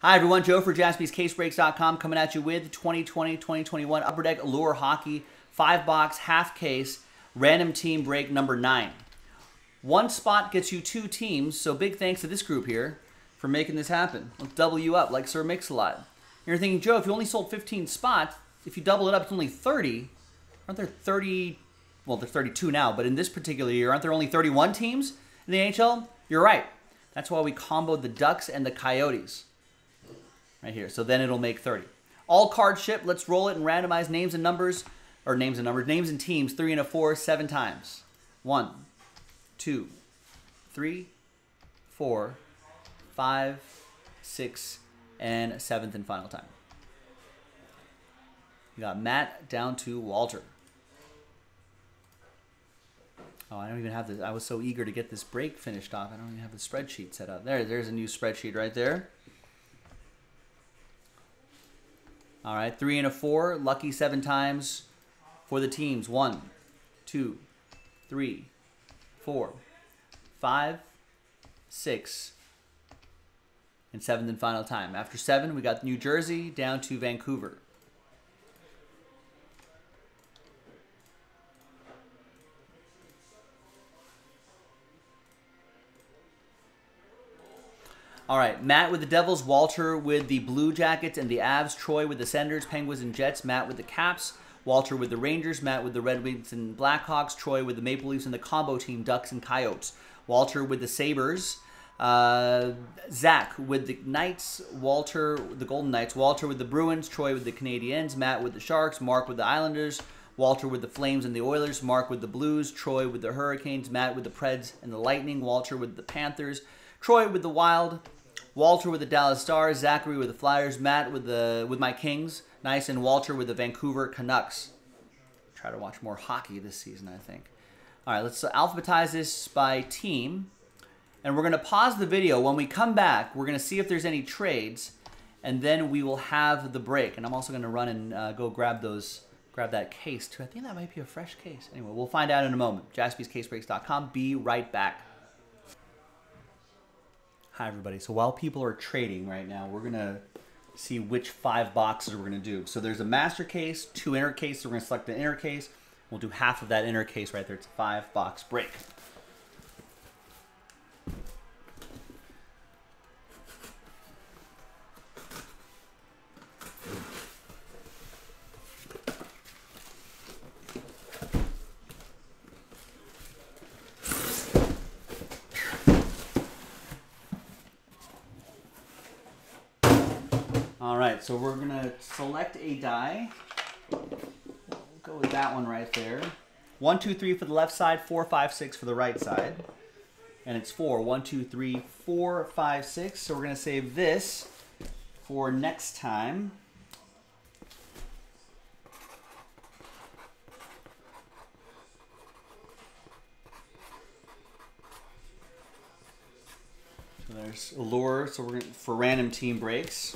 Hi, everyone. Joe for jaspyscasebreaks.com coming at you with 2020-2021 Upper Deck Allure Hockey 5-box half case random team break number 9. One spot gets you two teams, so big thanks to this group here for making this happen. Let's double you up like Sir Mix-a-Lot. You're thinking, Joe, if you only sold 15 spots, if you double it up, it's only 30. Aren't there 30? Well, there's 32 now, but in this particular year, aren't there only 31 teams in the NHL? You're right. That's why we comboed the Ducks and the Coyotes right here. So then it'll make 30. All card ship. Let's roll it and randomize names and numbers, or names and numbers, names and teams, three and a four, seven times. One, two, three, four, five, six, and seventh and final time. You got Matt down to Walter. Oh, I don't even have this. I was so eager to get this break finished off. I don't even have the spreadsheet set up. There, there's a new spreadsheet right there. All right, three and a four, lucky seven times for the teams. One, two, three, four, five, six, and seventh and final time. After seven, we got New Jersey down to Vancouver. All right, Matt with the Devils, Walter with the Blue Jackets and the Avs, Troy with the Senators, Penguins and Jets, Matt with the Caps, Walter with the Rangers, Matt with the Red Wings and Blackhawks, Troy with the Maple Leafs and the combo team, Ducks and Coyotes, Walter with the Sabres, uh, Zach with the Knights, Walter the Golden Knights, Walter with the Bruins, Troy with the Canadiens, Matt with the Sharks, Mark with the Islanders, Walter with the Flames and the Oilers, Mark with the Blues, Troy with the Hurricanes, Matt with the Preds and the Lightning, Walter with the Panthers, Troy with the Wild, Walter with the Dallas Stars, Zachary with the Flyers, Matt with the with my Kings, nice, and Walter with the Vancouver Canucks. Try to watch more hockey this season, I think. All right, let's alphabetize this by team, and we're going to pause the video. When we come back, we're going to see if there's any trades, and then we will have the break. And I'm also going to run and uh, go grab those, grab that case too. I think that might be a fresh case. Anyway, we'll find out in a moment. JaspysCaseBreaks.com. Be right back. Hi, everybody. So while people are trading right now, we're going to see which five boxes we're going to do. So there's a master case, two inner cases. We're going to select the inner case. We'll do half of that inner case right there. It's a five box break. right, so we're gonna select a die. We'll go with that one right there. One, two, three for the left side, four, five, six for the right side. And it's four. One, two, three, four, five, six. So we're gonna save this for next time. So there's Allure, so we're gonna, for random team breaks.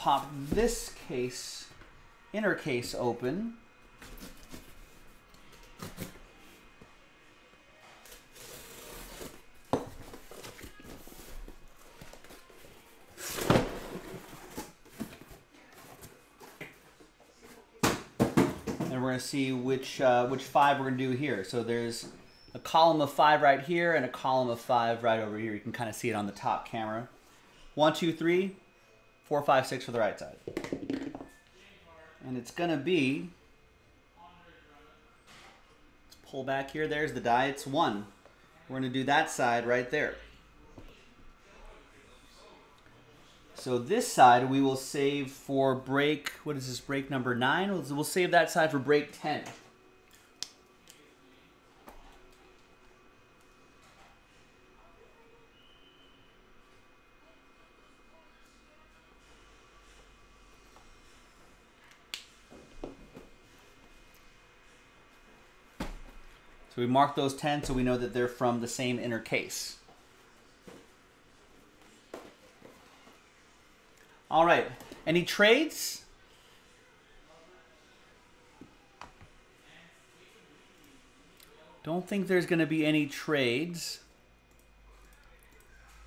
Pop this case, inner case open. And we're going to see which uh, which five we're going to do here. So there's a column of five right here and a column of five right over here. You can kind of see it on the top camera. One, two, three, four, five, six for the right side. And it's going to be, let's pull back here. There's the die. It's one. We're going to do that side right there. So this side we will save for break, what is this, break number nine? We'll, save that side for break 10. We mark those 10 so we know that they're from the same inner case. All right. Any trades? Don't think there's going to be any trades.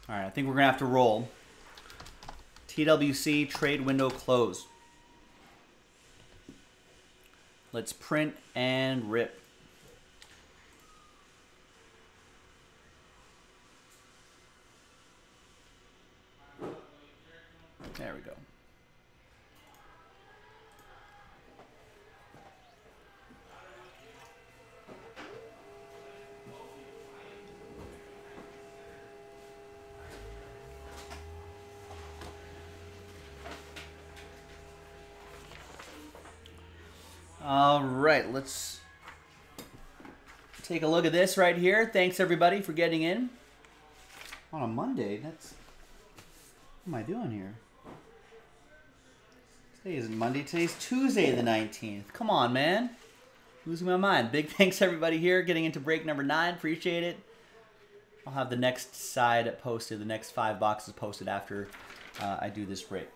All right, I think we're to have to roll. TWC trade window closed. Let's print and rip. There we go. All right, let's take a look at this right here. Thanks everybody for getting in on a Monday. That's what am I doing here? Today isn't Monday. Today's Tuesday the 19th. Come on, man. Losing my mind. Big thanks everybody here getting into break number nine. Appreciate it. I'll have the next side posted, the next five boxes posted after uh, I do this break.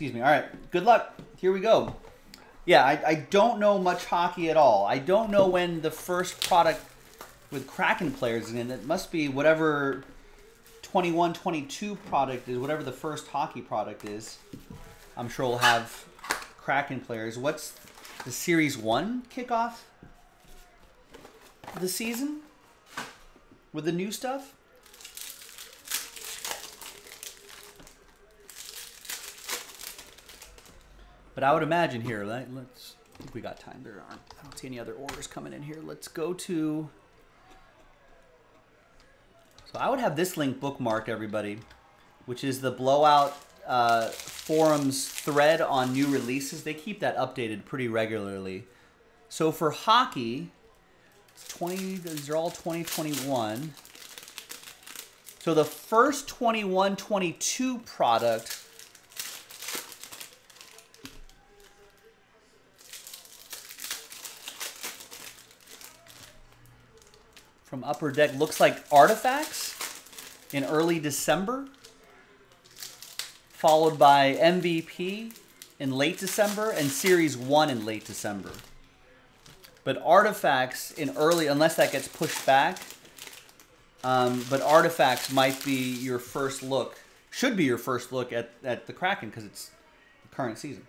Excuse me. All right, good luck. Here we go. Yeah, I, I don't know much hockey at all. I don't know when the first product with Kraken players in it. It must be whatever 21 22 product is, whatever the first hockey product is. I'm sure we'll have Kraken players. What's the Series 1 kickoff? The season? With the new stuff? But I would imagine here, let, us I think we got time. There aren't, I don't see any other orders coming in here. Let's go to, so I would have this link bookmarked, everybody, which is the Blowout uh, Forums thread on new releases. They keep that updated pretty regularly. So for hockey, 20, these are all 2021. So the first 21-22 product from Upper Deck looks like Artifacts in early December, followed by MVP in late December and Series 1 in late December. But Artifacts in early, unless that gets pushed back, um, but Artifacts might be your first look, should be your first look at, at the Kraken because it's the current season.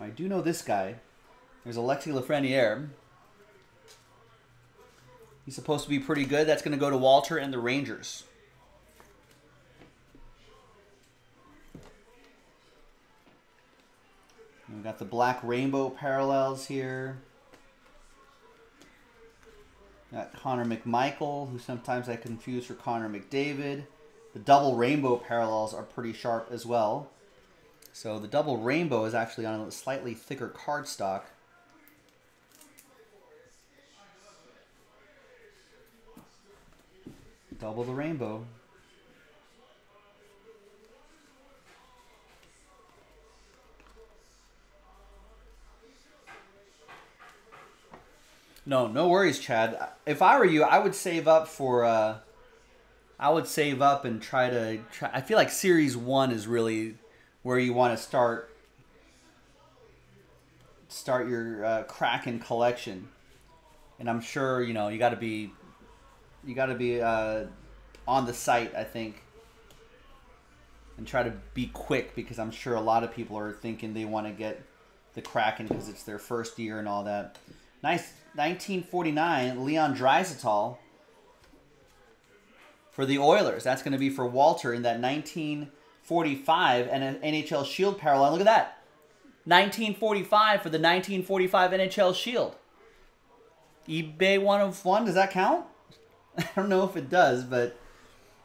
I do know this guy. There's Alexi Lafreniere. He's supposed to be pretty good. That's going to go to Walter and the Rangers. We've got the black rainbow parallels here. Got Connor McMichael, who sometimes I confuse for Connor McDavid. The double rainbow parallels are pretty sharp as well. So the double rainbow is actually on a slightly thicker cardstock. Double the rainbow. No, no worries, Chad. If I were you, I would save up for. Uh, I would save up and try to. Try, I feel like Series One is really where you want to start. Start your uh, Kraken collection, and I'm sure you know you got to be you got to be uh, on the site, I think, and try to be quick because I'm sure a lot of people are thinking they want to get the Kraken because it's their first year and all that. Nice 1949 Leon Draisaitl for the Oilers. That's going to be for Walter in that 1945 and an NHL Shield parallel. Look at that. 1945 for the 1945 NHL Shield. eBay one of one. Does that count? I don't know if it does, but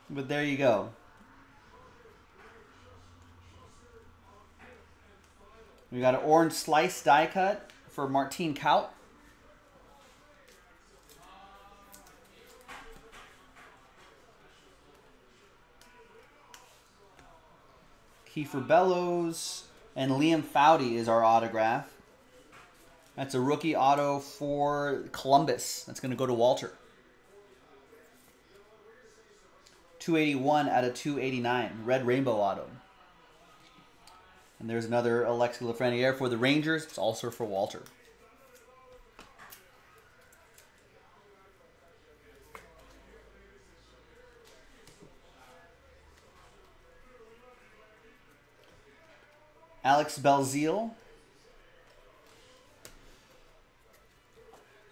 but there you go. We got an orange slice die cut for Martin Kaut. Kiefer Bellows and Liam Foudy is our autograph. That's a rookie auto for Columbus. That's going to go to Walter. 281 out of 289. Red Rainbow Auto. And there's another Alexi Lafreniere for the Rangers. It's also for Walter. Alex Belzile.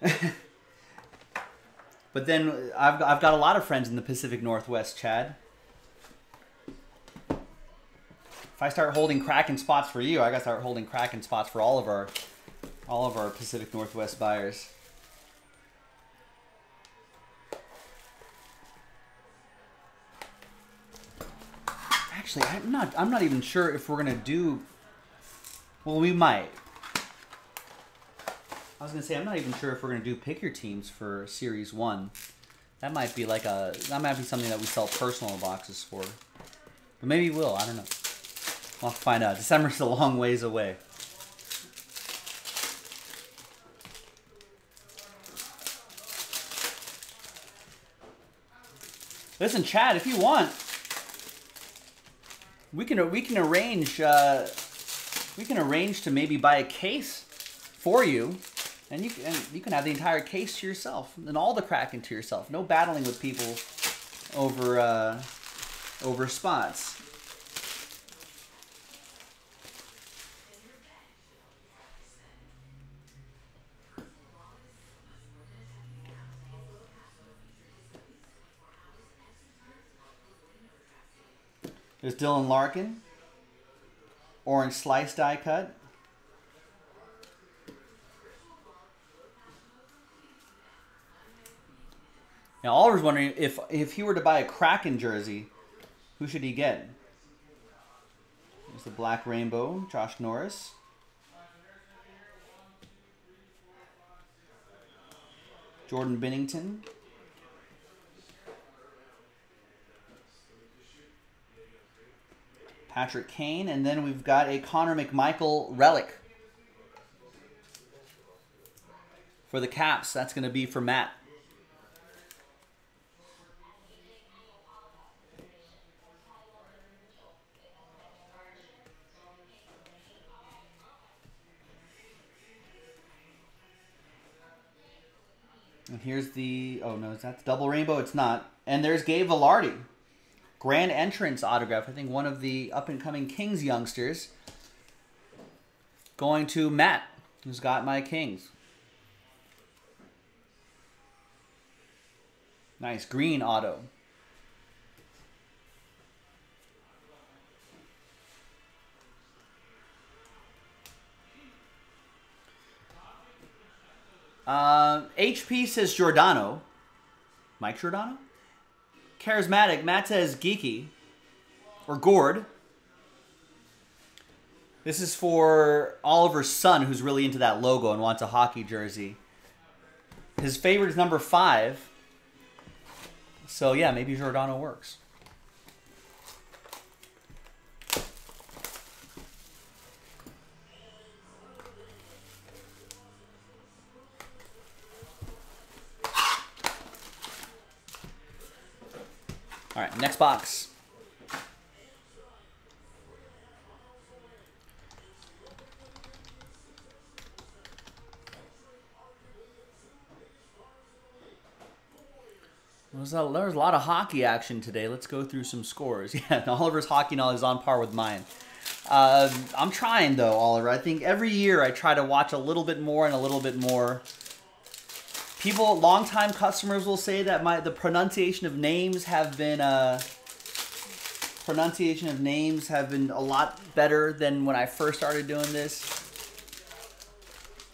but then uh, I've, I've got a lot of friends in the Pacific Northwest, Chad. If I start holding Kraken spots for you, I gotta start holding Kraken spots for all of our all of our Pacific Northwest buyers. Actually, I'm not I'm not even sure if we're gonna do well we might. I was gonna say I'm not even sure if we're gonna do pick your teams for series one. That might be like a that might be something that we sell personal boxes for. But maybe we'll, I don't know. I'll find out. December's a long ways away. Listen, Chad, if you want, we can we can arrange uh, we can arrange to maybe buy a case for you, and you can you can have the entire case to yourself and all the Kraken to yourself. No battling with people over uh, over spots. There's Dylan Larkin. Orange slice die cut. Now Oliver's wondering if if he were to buy a Kraken jersey, who should he get? There's the black rainbow, Josh Norris. Jordan Binnington. Patrick Kane, and then we've got a Connor McMichael relic for the Caps. That's going to be for Matt. And here's the, oh no, is that the double rainbow? It's not. And there's Gabe Vilardi grand entrance autograph. I think one of the up and coming Kings youngsters going to Matt, who's got my Kings. Nice green auto. Uh, HP says Giordano. Mike Giordano? charismatic. Matt says geeky or gourd. This is for Oliver's son, who's really into that logo and wants a hockey jersey. His favorite is number five. So yeah, maybe Giordano works. All right, next box. There's a, there's a lot of hockey action today. Let's go through some scores. Yeah, Oliver's hockey knowledge is on par with mine. Uh, I'm trying though, Oliver. I think every year I try to watch a little bit more and a little bit more people, longtime customers will say that my the pronunciation of names have been uh, pronunciation of names have been a lot better than when I first started doing this.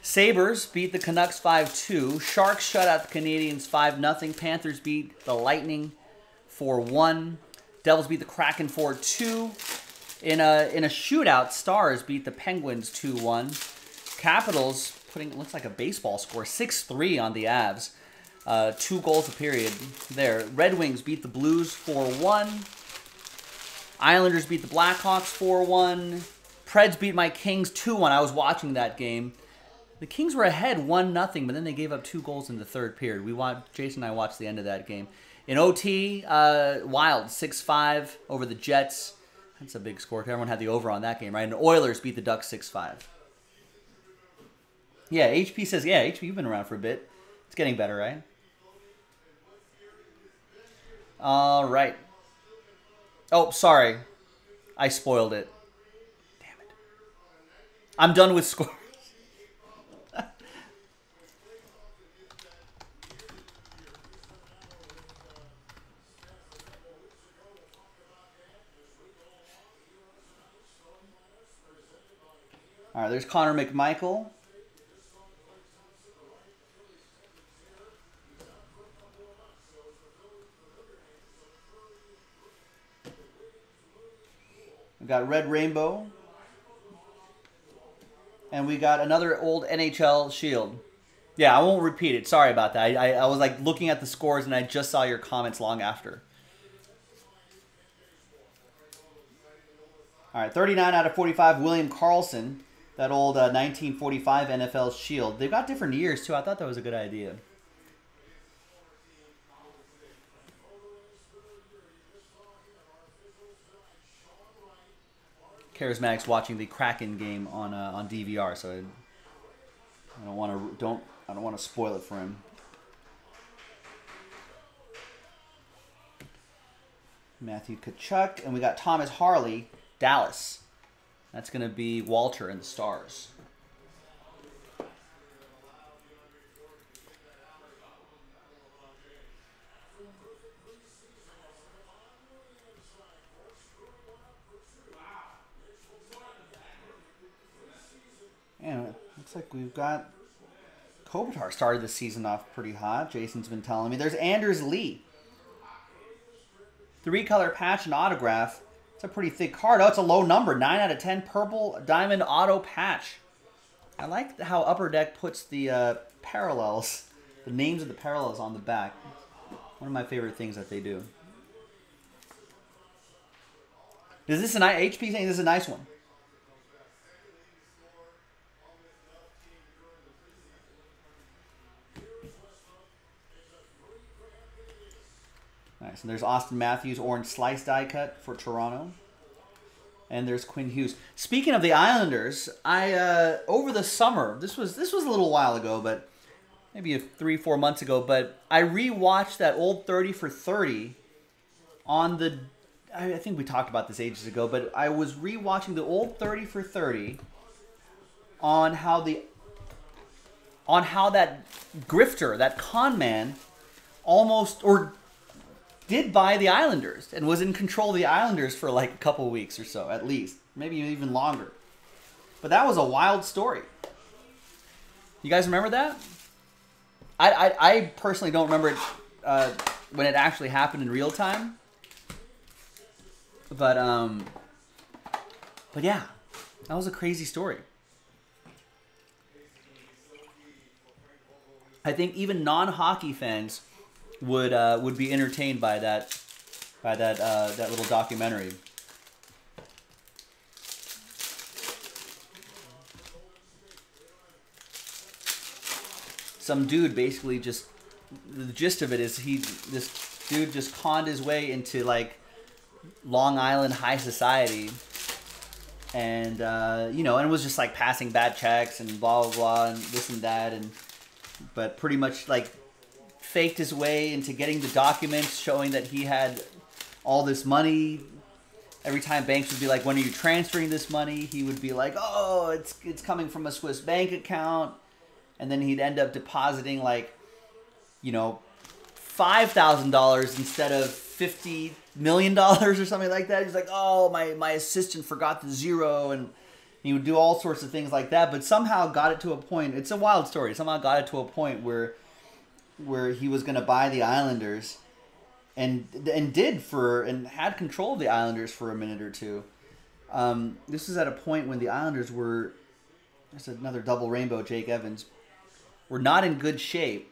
Sabres beat the Canucks 5-2. Sharks shut out the Canadiens 5-0. Panthers beat the Lightning 4-1. Devils beat the Kraken 4-2. In a in a shootout, Stars beat the Penguins 2-1. Capitals putting looks like a baseball score, 6-3 on the Avs. Uh, two goals a period there. Red Wings beat the Blues 4-1. Islanders beat the Blackhawks 4-1. Preds beat my Kings 2-1. I was watching that game. The Kings were ahead 1-0, but then they gave up two goals in the third period. We want Jason and I watched the end of that game. In OT, uh, Wild 6-5 over the Jets. That's a big score. Everyone had the over on that game, right? And Oilers beat the Ducks 6 5. Yeah, HP says, yeah, HP, you've been around for a bit. It's getting better, right? All right. Oh, sorry. I spoiled it. Damn it. I'm done with scores. All right, there's Connor McMichael. Got Red Rainbow. And we got another old NHL Shield. Yeah, I won't repeat it. Sorry about that. I, I, I was like looking at the scores and I just saw your comments long after. All right, 39 out of 45, William Karlsson, That old uh, 1945 NFL Shield. They've got different years, too. I thought that was a good idea. Charismatics watching the Kraken game on uh, on DVR, so I, don't want to don't I don't want to spoil it for him. Matthew Tkachuk, and we got Thomas Harley, Dallas. That's going to be Walter and the Stars. And looks like we've got Kopitar started the season off pretty hot. Jason's been telling me. There's Anders Lee. Three color patch and autograph. It's a pretty thick card. Oh, it's a low number. 9 out of 10 purple diamond auto patch. I like how Upper Deck puts the uh, parallels, the names of the parallels on the back. One of my favorite things that they do. Is this an HP thing? This is a nice one. Nice. And there's Auston Matthews orange slice die cut for Toronto. And there's Quinn Hughes. Speaking of the Islanders, I uh, over the summer this was this was a little while ago, but maybe three four months ago. But I rewatched that old thirty for thirty on the. I think we talked about this ages ago, but I was rewatching the old thirty for thirty on how the on how that grifter, that con man, almost or did buy the Islanders and was in control of the Islanders for like a couple weeks or so, at least, maybe even longer. But that was a wild story. You guys remember that? I I, I personally don't remember it uh, when it actually happened in real time. But um, but yeah, that was a crazy story. I think even non-hockey fans would uh, would be entertained by that by that uh, that little documentary. Some dude basically just the gist of it is he this dude just conned his way into like Long Island high society and uh, you know and was just like passing bad checks and blah blah blah and this and that and but pretty much like faked his way into getting the documents showing that he had all this money. Every time banks would be like, "When are you transferring this money?" He would be like, "Oh, it's it's coming from a Swiss bank account," and then he'd end up depositing like, you know, five thousand dollars instead of fifty million dollars or something like that. He's like, "Oh, my my assistant forgot the zero," and he would do all sorts of things like that. But somehow got it to a point. It's a wild story. Somehow got it to a point where where he was going to buy the Islanders, and and did for and had control of the Islanders for a minute or two. Um, this is at a point when the Islanders were, there's another double rainbow, Jake Evans, were not in good shape,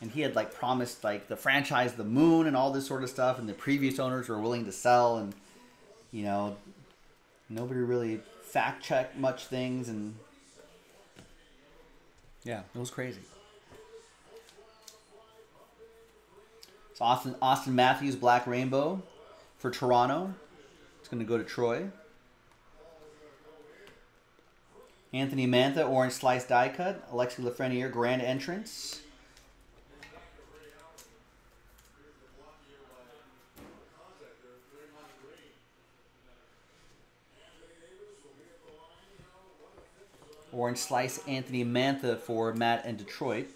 and he had like promised like the franchise the moon and all this sort of stuff, and the previous owners were willing to sell, and you know, nobody really fact checked much things, and yeah, it was crazy. It's Auston, Auston Matthews Black Rainbow for Toronto. It's going to go to Troy. Anthony Mantha, orange slice die cut. Alexi Lafreniere, grand entrance. Orange Slice Anthony Mantha for Matt and Detroit.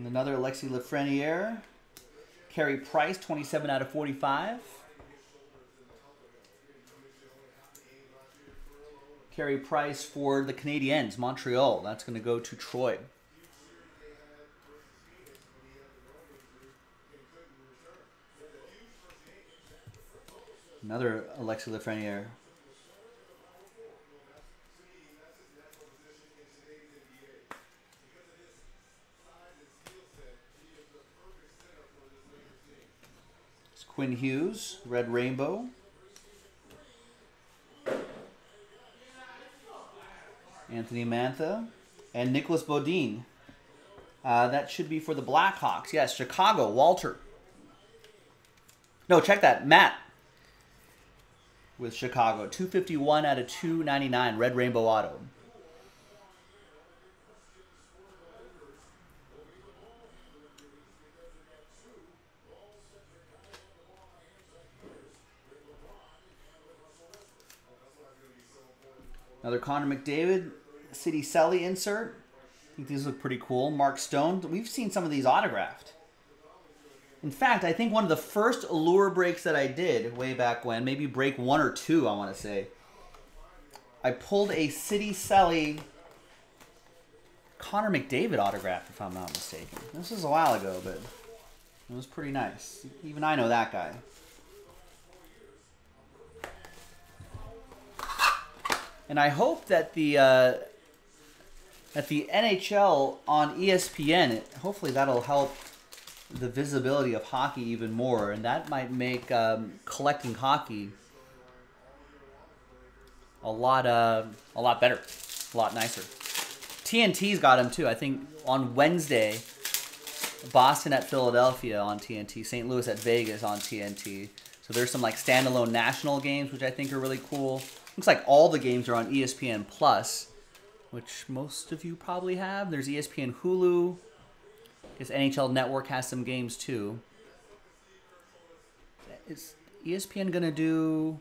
And another Alexi Lafreniere. Carey Price, 27 out of 45. Carey Price for the Canadiens, Montreal. That's going to go to Troy. Another Alexi Lafreniere. It's Quinn Hughes, Red Rainbow. Anthony Mantha and Nicolas Beaudin. Uh, that should be for the Blackhawks. Yes, Chicago, Walter. No, check that. Matt with Chicago. 251 out of 299. Red Rainbow Auto. Another Connor McDavid City Selly insert. I think these look pretty cool. Mark Stone. We've seen some of these autographed. In fact, I think one of the first lure breaks that I did way back when, maybe break one or two, I want to say, I pulled a City Selly Connor McDavid autograph, if I'm not mistaken. This was a while ago, but it was pretty nice. Even I know that guy. And I hope that the uh, the NHL on ESPN, hopefully that'll help the visibility of hockey even more, and that might make um, collecting hockey a lot uh, a lot better, a lot nicer. TNT's got him too. I think on Wednesday, Boston at Philadelphia on TNT, St. Louis at Vegas on TNT. So there's some like standalone national games which I think are really cool. Looks like all the games are on ESPN Plus, which most of you probably have. There's ESPN Hulu, because NHL Network has some games too. Is ESPN gonna do?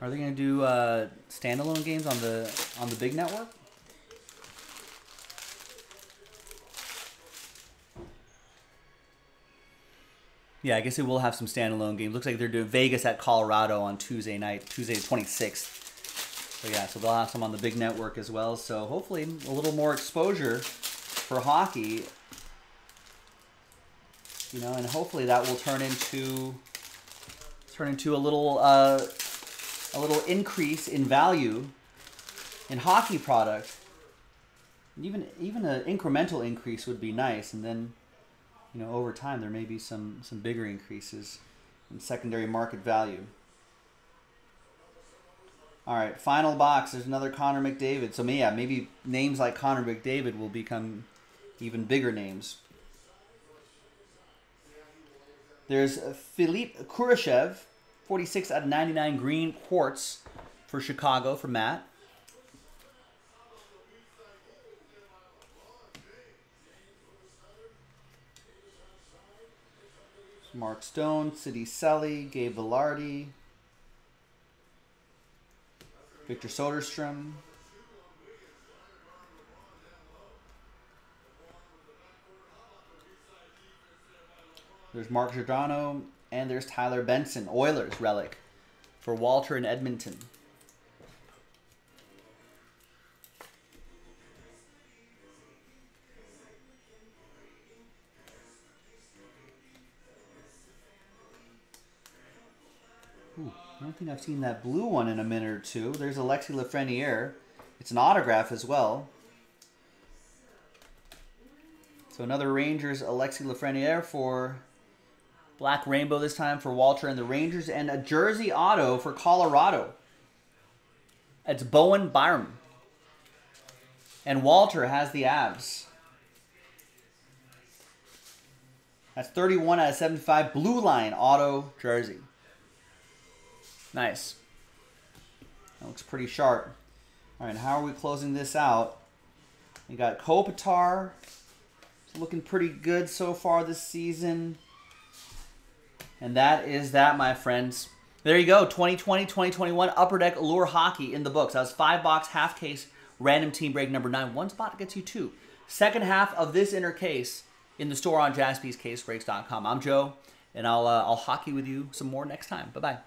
Are they gonna do uh, standalone games on the on the big network? Yeah, I guess it will have some standalone games. Looks like they're doing Vegas at Colorado on Tuesday night, Tuesday the 26th. So yeah, so they'll have some on the big network as well. So hopefully a little more exposure for hockey. You know, and hopefully that will turn into turn into a little uh, a little increase in value in hockey product. Even even an incremental increase would be nice, and then you know over time there may be some some bigger increases in secondary market value. All right, final box. There's another Connor McDavid. So yeah, maybe names like Connor McDavid will become even bigger names. There's Philipp Kurashev, 46 out of 99 green quartz for Chicago for Matt. Mark Stone, City Selly, Gabe Vilardi, Victor Soderstrom. There's Mark Giordano, and there's Tyler Benson, Oilers relic for Walter in Edmonton. Think I've seen that blue one in a minute or two. There's Alexi Lafreniere. It's an autograph as well. So another Rangers Alexi Lafreniere for Black Rainbow this time for Walter and the Rangers. And a jersey auto for Colorado. It's Bowen Byram. And Walter has the Avs. That's 31 out of 75. Blue line auto jersey. Nice. That looks pretty sharp. All right, how are we closing this out? We got Kopitar. It's looking pretty good so far this season. And that is that, my friends. There you go. 2020, 2021 Upper Deck Allure Hockey in the books. That was five box, half case, random team break number nine. One spot gets you two. Second half of this inner case in the store on jaspyscasebreaks.com. I'm Joe, and I'll, uh, I'll hockey with you some more next time. Bye bye.